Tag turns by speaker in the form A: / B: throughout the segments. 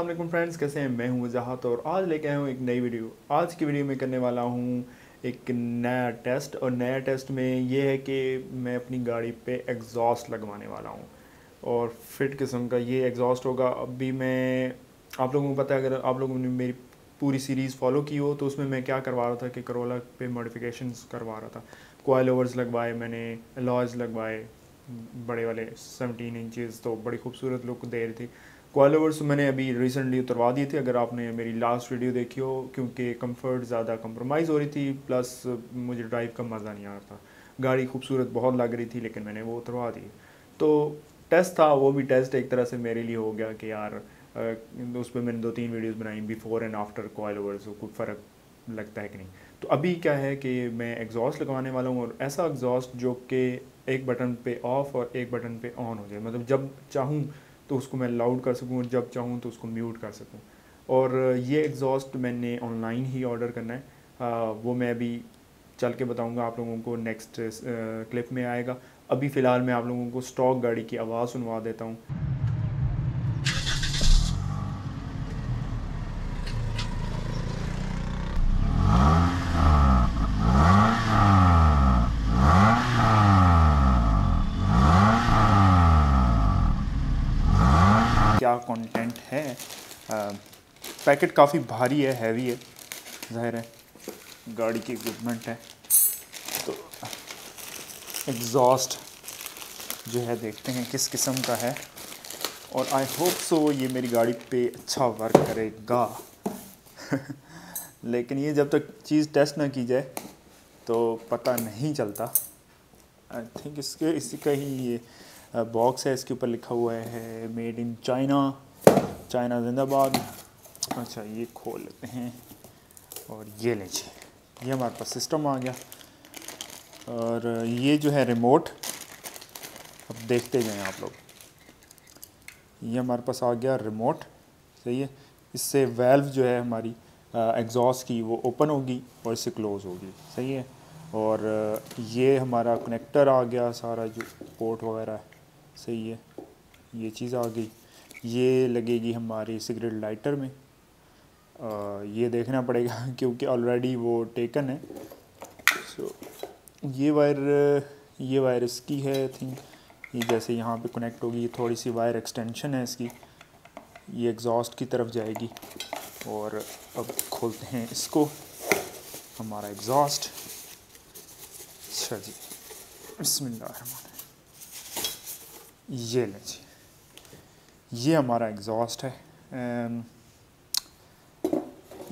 A: वालेकुम फ्रेंड्स, कैसे हैं? मैं हूँ वजाहत और आज लेके आया हूँ एक नई वीडियो। आज की वीडियो में करने वाला हूँ एक नया टेस्ट और नया टेस्ट में ये है कि मैं अपनी गाड़ी पे एग्जॉस्ट लगवाने वाला हूँ। और फिट किस्म का ये एग्जॉस्ट होगा। अभी मैं, आप लोगों को पता है, अगर आप लोगों ने मेरी पूरी सीरीज़ फॉलो की हो तो उसमें मैं क्या करवा रहा था कि करोला पे मॉडिफिकेशन करवा रहा था। कोयल ओवर्स लगवाए मैंने लॉज लगवाए, बड़े वाले 17 इंचज़ तो बड़ी खूबसूरत लुक दे रही थी। कॉलोवर्स मैंने अभी रिसेंटली उतरवा दिए थे, अगर आपने मेरी लास्ट वीडियो देखी हो, क्योंकि कंफर्ट ज़्यादा कंप्रोमाइज़ हो रही थी प्लस मुझे ड्राइव का मज़ा नहीं आ रहा था। गाड़ी खूबसूरत बहुत लग रही थी, लेकिन मैंने वो उतरवा दी। तो टेस्ट था, वो भी टेस्ट एक तरह से मेरे लिए हो गया कि यार उस पर मैंने दो तीन वीडियोस बनाई before and after coilovers कोई फ़र्क लगता है कि नहीं। तो अभी क्या है कि मैं एग्जॉस्ट लगवाने वाला हूँ, और ऐसा एग्जॉस्ट जो कि एक बटन पे ऑफ़ और एक बटन पे ऑन हो जाए। मतलब जब चाहूँ तो उसको मैं लाउड कर सकूँ और जब चाहूँ तो उसको म्यूट कर सकूँ। और ये एग्जॉस्ट मैंने ऑनलाइन ही ऑर्डर करना है। आ, वो मैं अभी चल के बताऊँगा आप लोगों को नेक्स्ट क्लिप में आएगा। अभी फ़िलहाल मैं आप लोगों को स्टॉक गाड़ी की आवाज़ सुनवा देता हूँ क्या कंटेंट है पैकेट काफ़ी भारी है हैवी है। ज़ाहिर है, गाड़ी की इक्विपमेंट है। तो एग्जॉस्ट जो है, देखते हैं किस किस्म का है। और आई होप सो ये मेरी गाड़ी पे अच्छा वर्क करेगा। लेकिन ये जब तक चीज़ टेस्ट ना की जाए तो पता नहीं चलता। आई थिंक इसके, इसी का ही ये बॉक्स है। इसके ऊपर लिखा हुआ है मेड इन चाइना चाइना जिंदाबाद। अच्छा ये खोल लेते हैं और ये लीजिए ये हमारे पास सिस्टम आ गया। और ये जो है रिमोट अब देखते जाएँ आप लोग। ये हमारे पास आ गया रिमोट सही है? इससे वेल्व जो है हमारी एग्जॉस्ट की वो ओपन होगी और इससे क्लोज़ होगी, सही है? और ये हमारा कनेक्टर आ गया सारा जो पोर्ट वगैरह सही है? ये चीज़ आ गई। ये लगेगी हमारी सिगरेट लाइटर में। ये देखना पड़ेगा क्योंकि ऑलरेडी वो टेकन है। सो ये वायर ये वायर इसकी है आई थिंक ये जैसे यहाँ पे कनेक्ट होगी थोड़ी सी वायर एक्सटेंशन है इसकी। ये एग्जॉस्ट की तरफ़ जाएगी। और अब खोलते हैं इसको। हमारा एग्जॉस्ट अच्छा जी। बसमिल्लाह ये लें जी। ये हमारा एग्ज़ॉस्ट है।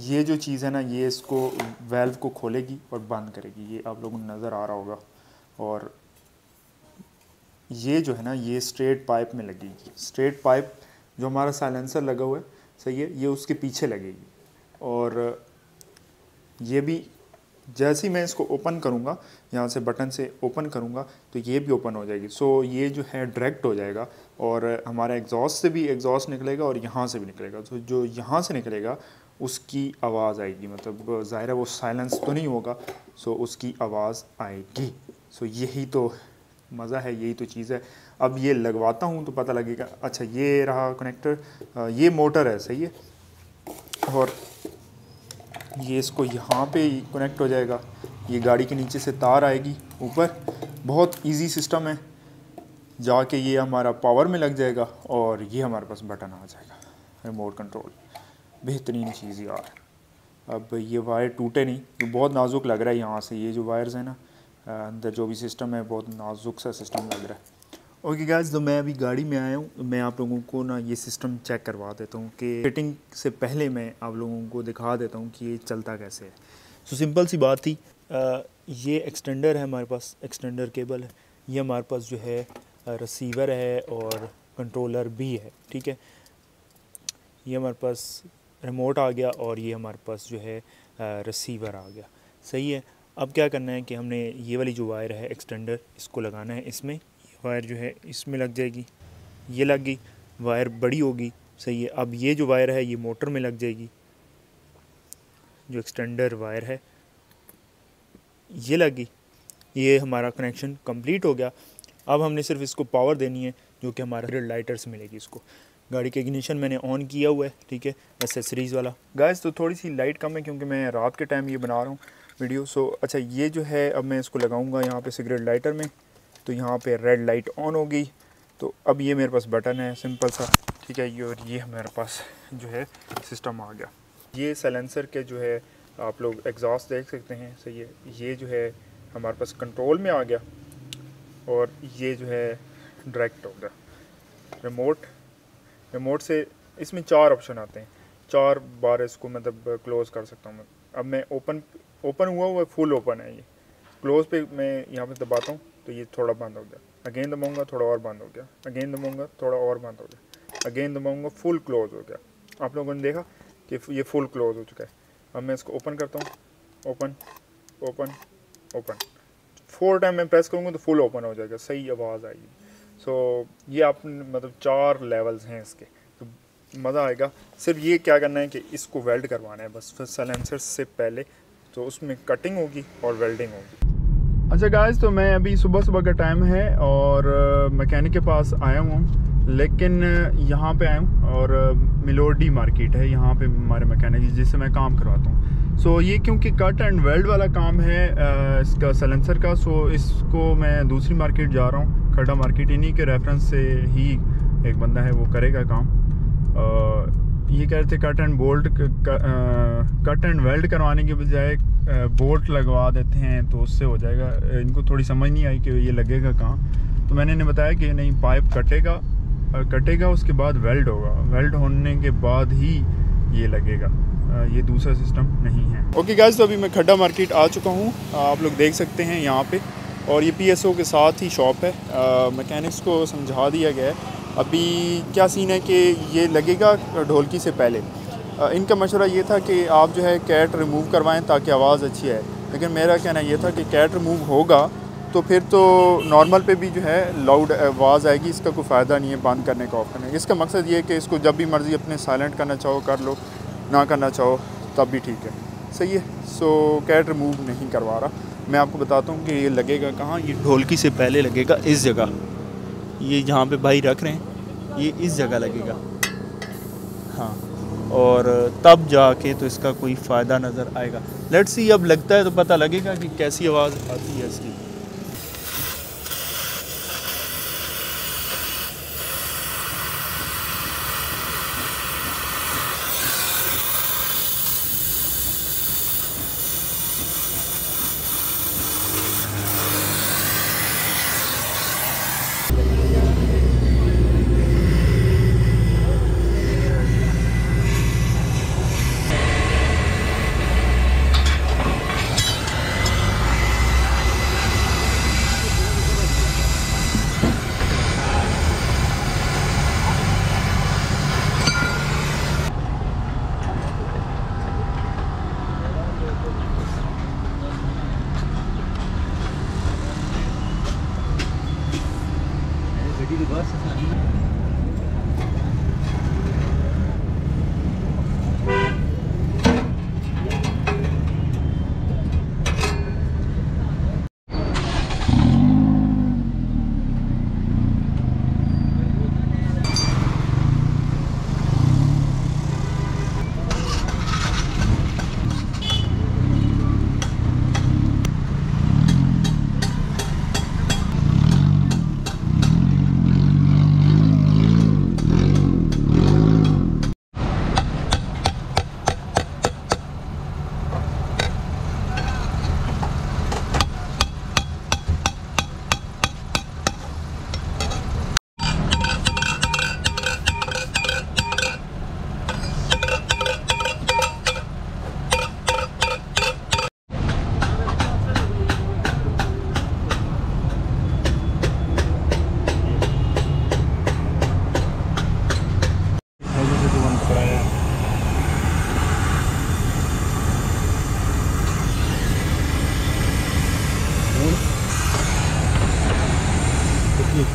A: ये जो चीज़ है ना ये इसको वेल्व को खोलेगी और बंद करेगी। ये आप लोगों को नज़र आ रहा होगा। और ये जो है ना ये स्ट्रेट पाइप में लगेगी। स्ट्रेट पाइप जो हमारा साइलेंसर लगा हुआ है सही है ये उसके पीछे लगेगी। और ये भी जैसे ही मैं इसको ओपन करूँगा यहाँ से बटन से ओपन करूँगा तो ये भी ओपन हो जाएगी। सो so, ये जो है डायरेक्ट हो जाएगा और हमारा एग्जॉस्ट से भी एग्जॉस्ट निकलेगा और यहाँ से भी निकलेगा। तो जो यहाँ से निकलेगा उसकी आवाज़ आएगी। मतलब ज़ाहिर है वो साइलेंस तो नहीं होगा सो उसकी आवाज़ आएगी। सो यही तो मज़ा है, यही तो चीज़ है। अब ये लगवाता हूँ तो पता लगेगा अच्छा ये रहा कनेक्टर ये मोटर है, सही है? और ये इसको यहाँ पे कनेक्ट हो जाएगा। ये गाड़ी के नीचे से तार आएगी ऊपर। बहुत इजी सिस्टम है। जाके ये हमारा पावर में लग जाएगा और ये हमारे पास बटन आ जाएगा। रिमोट कंट्रोल बेहतरीन चीज़ यार। अब ये वायर टूटे नहीं तो बहुत नाजुक लग रहा है यहाँ से ये जो वायर्स हैं ना अंदर जो भी सिस्टम है बहुत नाजुक सा सिस्टम लग रहा है। ओके गाइस तो मैं अभी गाड़ी में आया हूँ मैं आप लोगों को ना ये सिस्टम चेक करवा देता हूँ कि फिटिंग से पहले मैं आप लोगों को दिखा देता हूँ कि ये चलता कैसे है। सो so, सिंपल सी बात थी आ, ये एक्सटेंडर है हमारे पास एक्सटेंडर केबल है ये हमारे पास जो है रिसीवर है और कंट्रोलर भी है ठीक है। ये हमारे पास रिमोट आ गया और ये हमारे पास जो है रिसीवर आ गया। सही है। अब क्या करना है कि हमने ये वाली जो वायर है एक्सटेंडर इसको लगाना है। इसमें वायर जो है, इसमें लग जाएगी। ये लग गई। वायर बड़ी होगी। सही है। अब ये जो वायर है, ये मोटर में लग जाएगी। जो एक्सटेंडर वायर है, ये लग गई। ये हमारा कनेक्शन कंप्लीट हो गया। अब हमने सिर्फ़ इसको पावर देनी है, जो कि हमारा लाइटर से मिलेगी इसको। गाड़ी के इग्निशन मैंने ऑन किया हुआ है, ठीक है? एसेसरीज़ वाला। गैस तो थोड़ी सी लाइट कम है क्योंकि मैं रात के टाइम ये बना रहा हूँ वीडियो सो अच्छा ये जो है, अब मैं इसको लगाऊँगा यहाँ पे सिगरेट लाइटर में। तो यहाँ पे रेड लाइट ऑन हो गई। तो अब ये मेरे पास बटन है सिंपल सा, ठीक है? ये और ये मेरे पास जो है सिस्टम आ गया। ये सलेंसर के जो है, आप लोग एग्जॉस्ट देख सकते हैं, सही है? ये जो है, हमारे पास कंट्रोल में आ गया। और ये जो है डायरेक्ट हो गया। रिमोट रिमोट से, इसमें चार ऑप्शन आते हैं। चार बार इसको मतलब क्लोज़ कर सकता हूँ मैं। अब मैं ओपन ओपन हुआ हुआ फुल ओपन है ये। क्लोज पे मैं यहाँ पे दबाता हूँ तो ये थोड़ा बंद हो गया। अगेन दबाऊँगा, थोड़ा और बंद हो गया। अगेन दबाऊँगा, थोड़ा और बंद हो गया। अगेन दबाऊँगा फुल क्लोज हो गया। आप लोगों ने देखा कि ये फुल क्लोज हो चुका है। अब मैं इसको ओपन करता हूँ। Open open open four time मैं प्रेस करूँगा तो फुल ओपन हो जाएगा। सही आवाज़ आएगी। सो so, ये आप मतलब चार लेवल्स हैं इसके। तो मज़ा आएगा। सिर्फ़ ये क्या करना है कि इसको वेल्ड करवाना है। बस फिर सलेंसर से पहले तो उसमें कटिंग होगी और वेल्डिंग होगी। अच्छा गाइस तो मैं अभी सुबह सुबह का टाइम है और मैकेनिक के पास आया हूँ। लेकिन यहाँ पे आया हूँ और मिलोडी मार्केट है। यहाँ पे हमारे मैकेनिक जिससे मैं काम करवाता हूँ। सो so, ये क्योंकि कट एंड वेल्ड वाला काम है इसका सलेंसर का सो so, इसको मैं दूसरी मार्केट जा रहा हूँ। खड़ा मार्केट इन्हीं के रेफरेंस से ही एक बंदा है वो करेगा काम। ये कह रहे थे cut and bolt cut and weld करवाने के बजाय बोल्ट लगवा देते हैं तो उससे हो जाएगा। इनको थोड़ी समझ नहीं आई कि ये लगेगा कहाँ। तो मैंने इन्हें बताया कि नहीं पाइप कटेगा कटेगा उसके बाद वेल्ड होगा। वेल्ड होने के बाद ही ये लगेगा। ये दूसरा सिस्टम नहीं है। ओके गैस तो अभी मैं खड्डा मार्केट आ चुका हूँ। आप लोग देख सकते हैं यहाँ पे। और ये पीएसओ के साथ ही शॉप है। मैकेनिक्स को समझा दिया गया है। अभी क्या सीन है कि ये लगेगा ढोलकी से पहले? आ, इनका मशवरा ये था कि आप जो है कैट रिमूव करवाएँ ताकि आवाज़ अच्छी आए। लेकिन मेरा कहना ये था कि कैट रिमूव होगा तो फिर तो नॉर्मल पे भी जो है लाउड आवाज़ आएगी। इसका कोई फ़ायदा नहीं है बंद करने का ऑफ़ करने इसका मकसद ये है कि इसको जब भी मर्ज़ी अपने साइलेंट करना चाहो कर लो। ना करना चाहो, तब भी ठीक है। सही है। सो कैट रिमूव नहीं करवा रहा। मैं आपको बताता हूँ कि ये लगेगा कहाँ? ये ढोलकी से पहले लगेगा इस जगह। ये जहाँ पे भाई रख रहे हैं, ये इस जगह लगेगा। हाँ। और तब जाके तो इसका कोई फ़ायदा नज़र आएगा। लेट्स सी अब लगता है तो पता लगेगा कि कैसी आवाज़ आती है इसकी।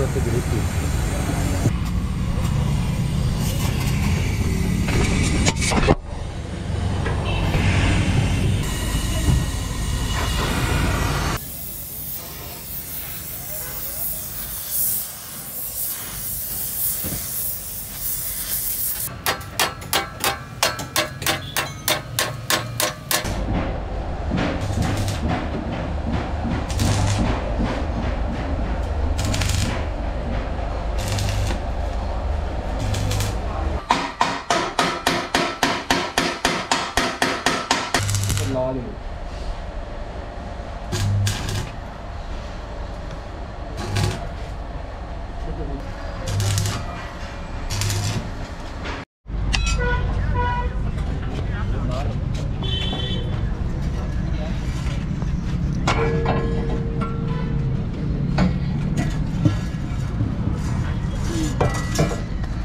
A: para poder.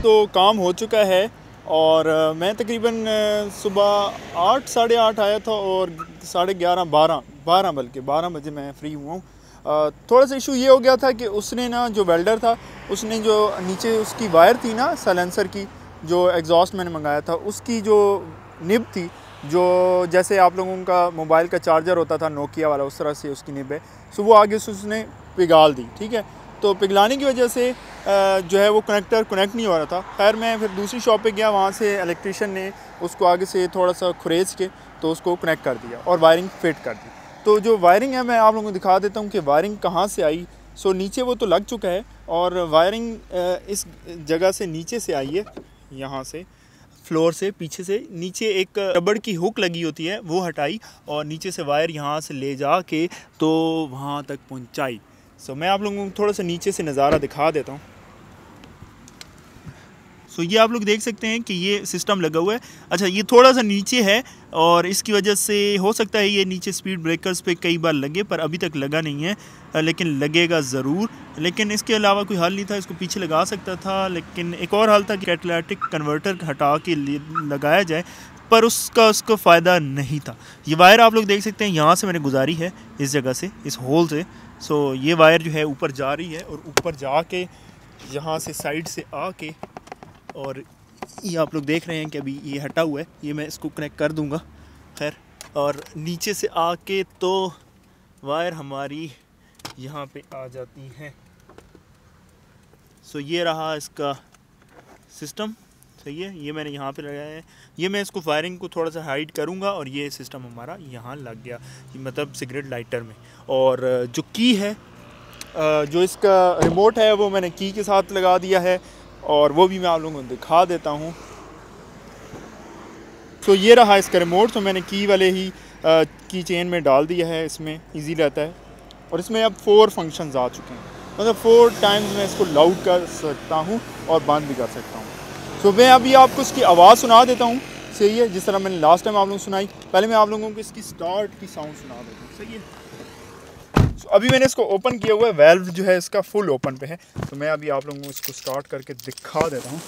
A: तो काम हो चुका है और मैं तकरीबन सुबह आठ, साढ़े आठ आया था और साढ़े ग्यारह, बारह बारह बल्कि बारह बजे मैं फ्री हुआ हूँ। थोड़ा सा इशू ये हो गया था कि उसने ना जो वेल्डर था, उसने जो नीचे उसकी वायर थी ना सलेंसर की, जो एग्जॉस्ट मैंने मंगाया था, उसकी जो निब थी, जो जैसे आप लोगों का मोबाइल का चार्जर होता था नोकिया वाला, उस तरह से उसकी निब है सो वो आगे से उसने पिघाल दी, ठीक है? तो पिघलाने की वजह से जो है वो कनेक्टर कनेक्ट नहीं हो रहा था। खैर, मैं फिर दूसरी शॉप पे गया, वहाँ से इलेक्ट्रिशियन ने उसको आगे से थोड़ा सा खुरेज के तो उसको कनेक्ट कर दिया और वायरिंग फिट कर दी। तो जो वायरिंग है, मैं आप लोगों को दिखा देता हूँ कि वायरिंग कहाँ से आई। सो नीचे वो तो लग चुका है और वायरिंग इस जगह से नीचे से आई है, यहाँ से फ्लोर से पीछे से। नीचे एक रबड़ की हुक लगी होती है, वो हटाई और नीचे से वायर यहाँ से ले जा के तो वहाँ तक पहुँचाई। सो so, मैं आप लोगों को थोड़ा सा नीचे से नज़ारा दिखा देता हूँ। सो so, ये आप लोग देख सकते हैं कि ये सिस्टम लगा हुआ है। अच्छा ये थोड़ा सा नीचे है और इसकी वजह से हो सकता है ये नीचे स्पीड ब्रेकर्स पे कई बार लगे पर अभी तक लगा नहीं है। लेकिन लगेगा ज़रूर। लेकिन इसके अलावा कोई हल नहीं था इसको पीछे लगा सकता था। लेकिन एक और हल था कि कैटलाटिक कन्वर्टर हटा के लगाया जाए। पर उसका उसको फ़ायदा नहीं था। ये वायर आप लोग देख सकते हैं, यहाँ से मैंने गुजारी है इस जगह से, इस होल से। सो ये वायर जो है ऊपर जा रही है और ऊपर जा के यहाँ से साइड से आके, और ये आप लोग देख रहे हैं कि अभी ये हटा हुआ है, ये मैं इसको कनेक्ट कर दूँगा, खैर। और नीचे से आके तो वायर हमारी यहाँ पे आ जाती हैं। सो ये रहा इसका सिस्टम सही है। ये मैंने यहाँ पे लगाया है। ये मैं इसको फायरिंग को थोड़ा सा हाइड करूँगा और ये सिस्टम हमारा यहाँ लग गया मतलब सिगरेट लाइटर में। और जो की है जो इसका रिमोट है, वो मैंने की के साथ लगा दिया है और वो भी मैं आप लोगों को दिखा देता हूँ। तो ये रहा इसका रिमोट तो मैंने की वाले ही की चेन में डाल दिया है इसमें, इजी रहता है। और इसमें अब फोर फ़ंक्शंस आ चुके हैं। मतलब फोर टाइम्स मैं इसको लाउड कर सकता हूँ और बंद भी कर सकता हूँ। तो मैं अभी आपको इसकी आवाज़ सुना देता हूँ। सही है जिस तरह मैंने लास्ट टाइम आप लोगों को सुनाई पहले मैं आप लोगों को इसकी स्टार्ट की साउंड सुना देता हूँ। सही है। So, अभी मैंने इसको ओपन किया हुआ है वेल्व जो है इसका फुल ओपन पे है। तो मैं अभी आप लोगों को इसको स्टार्ट करके दिखा देता हूँ।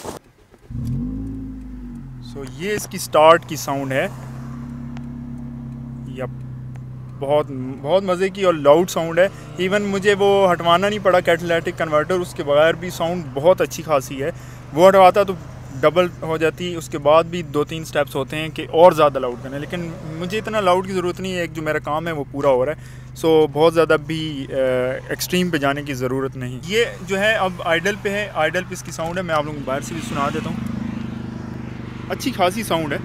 A: सो so, ये इसकी स्टार्ट की साउंड है। या बहुत बहुत मज़े की और लाउड साउंड है। इवन मुझे वो हटवाना नहीं पड़ा कैटलेटिक कन्वर्टर उसके बगैर भी साउंड बहुत अच्छी खासी है। वो हटवाता तो डबल हो जाती है उसके बाद भी दो तीन स्टेप्स होते हैं कि और ज़्यादा लाउड करना लेकिन मुझे इतना लाउड की ज़रूरत नहीं है, एक जो मेरा काम है वो पूरा हो रहा है। सो बहुत ज़्यादा भी एक्सट्रीम पे जाने की ज़रूरत नहीं। ये जो है, अब आइडल पे है। आइडल पे इसकी साउंड है। मैं आप लोगों को बाहर से भी सुना देता हूँ। अच्छी खासी साउंड है।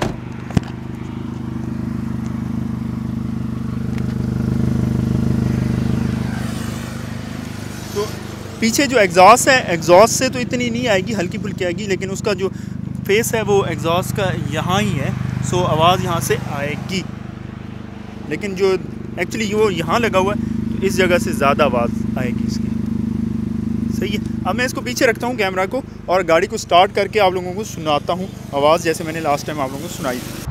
A: पीछे जो एग्जॉस्ट है एग्जॉस्ट से तो इतनी नहीं आएगी, हल्की फुल्की आएगी, लेकिन उसका जो फेस है वो एग्जॉस्ट का यहाँ ही है सो आवाज़ यहाँ से आएगी। लेकिन जो एक्चुअली वो यहाँ लगा हुआ है तो इस जगह से ज़्यादा आवाज़ आएगी इसकी। सही है। अब मैं इसको पीछे रखता हूँ कैमरा को और गाड़ी को स्टार्ट करके आप लोगों को सुनाता हूँ आवाज़, जैसे मैंने लास्ट टाइम आप लोगों को सुनाई थी।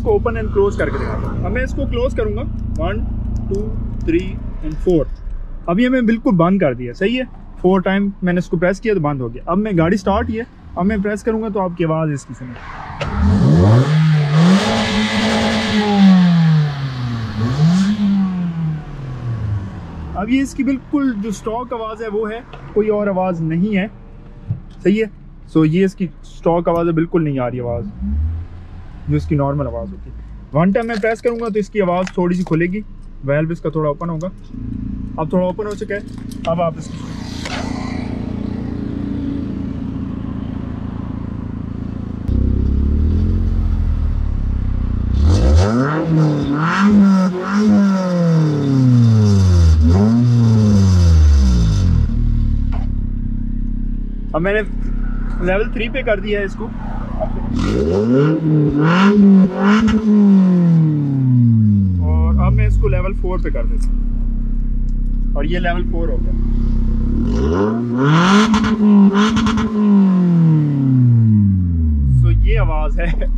A: इसको ओपन एंड क्लोज करके दिखाता अब मैं इसको क्लोज करूँगा। One two three and four अभी हमें बिल्कुल बंद कर दिया। सही है? फोर टाइम मैंने इसको प्रेस किया तो बंद हो गया। अब मैं गाड़ी स्टार्ट है अब मैं प्रेस करूँगा तो आपकी आवाज़ इसकी सुने अब ये इसकी बिल्कुल जो स्टॉक आवाज़ है वो है। कोई और आवाज़ नहीं है। सही है? सो so ये इसकी स्टॉक आवाज़ है, बिल्कुल नहीं आ रही आवाज़। जो इसकी नॉर्मल आवाज़ होती है। वन टाइम मैं प्रेस करूँगा तो इसकी आवाज़ थोड़ी सी खुलेगी। वेल्व इसका थोड़ा ओपन होगा। अब थोड़ा ओपन हो चुका है। अब आप इसकी अब मैंने लेवल थ्री पे कर दिया है इसको। और अब मैं इसको लेवल फोर पे कर देता हूँ। और ये लेवल फोर हो गया। तो ये आवाज़ है।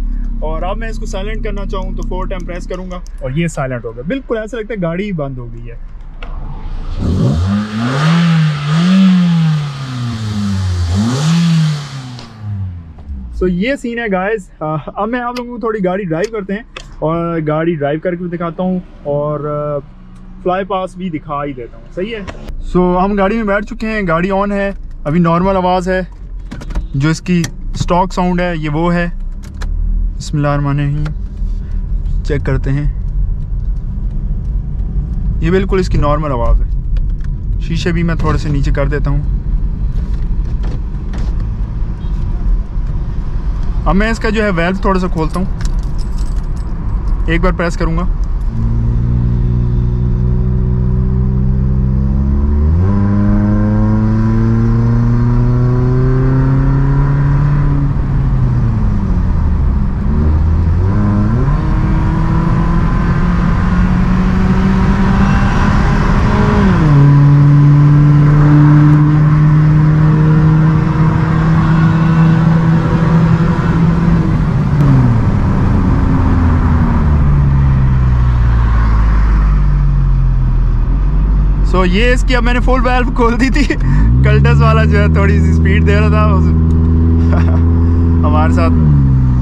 A: और अब मैं इसको साइलेंट करना चाहूँ तो फोर टाइम प्रेस करूँगा। और ये साइलेंट हो गया। बिल्कुल, ऐसा लगता है गाड़ी ही बंद हो गई है। सो ये सीन है गाइस अब मैं आप लोगों को थोड़ी गाड़ी ड्राइव करते हैं और गाड़ी ड्राइव करके दिखाता हूँ और फ्लाई पास भी दिखा ही देता हूँ। सही है? सो so, हम गाड़ी में बैठ चुके हैं। गाड़ी ऑन है। अभी नॉर्मल आवाज़ है। जो इसकी स्टॉक साउंड है ये वो है। ही चेक करते हैं। ये बिल्कुल इसकी नॉर्मल आवाज़ है। शीशे भी मैं थोड़े से नीचे कर देता हूँ। अब मैं इसका जो है वेल्व थोड़ा सा खोलता हूँ। एक बार प्रेस करूँगा। ये इसकी अब मैंने फुल वेल्व खोल दी थी। कल्टस वाला जो है थोड़ी सी स्पीड दे रहा था हमारे साथ।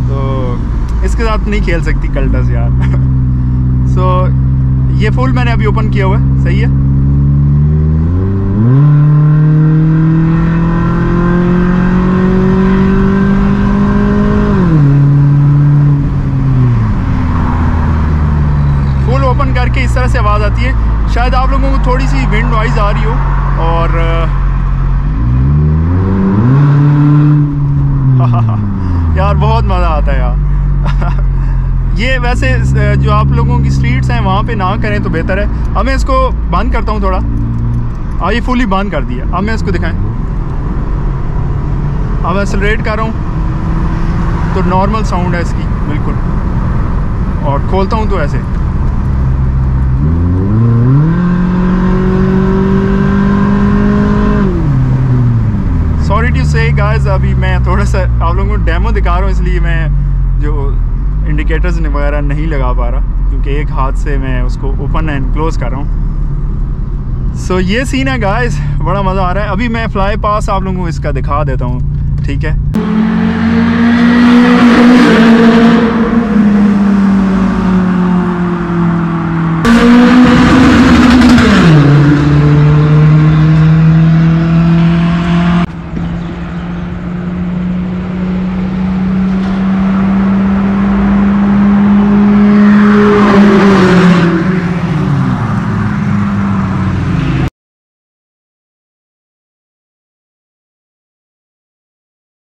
A: तो इसके साथ नहीं खेल सकती कल्टस यार। सो so, ये फुल मैंने अभी ओपन किया हुआ है। सही है? फुल ओपन करके इस तरह से आवाज़ आती है। शायद आप लोगों को थोड़ी सी विंड वाइज आ रही हो और यार बहुत मज़ा आता है यार। ये वैसे जो आप लोगों की स्ट्रीट्स हैं, वहाँ पे ना करें तो बेहतर है। अब मैं इसको बंद करता हूँ थोड़ा। हाँ ये फुली बंद कर दिया। अब मैं इसको दिखाएँ। अब एक्सलरेट कर रहा हूँ। तो नॉर्मल साउंड है इसकी, बिल्कुल। और खोलता हूँ तो ऐसे। से गाइस अभी मैं थोड़ा सा आप लोगों को डेमो दिखा रहा हूँ इसलिए मैं जो इंडिकेटर्स वगैरह नहीं लगा पा रहा क्योंकि एक हाथ से मैं उसको ओपन एंड क्लोज कर रहा हूँ। सो so, ये सीन है गाइस बड़ा मज़ा आ रहा है। अभी मैं फ्लाई पास आप लोगों को इसका दिखा देता हूँ ठीक है?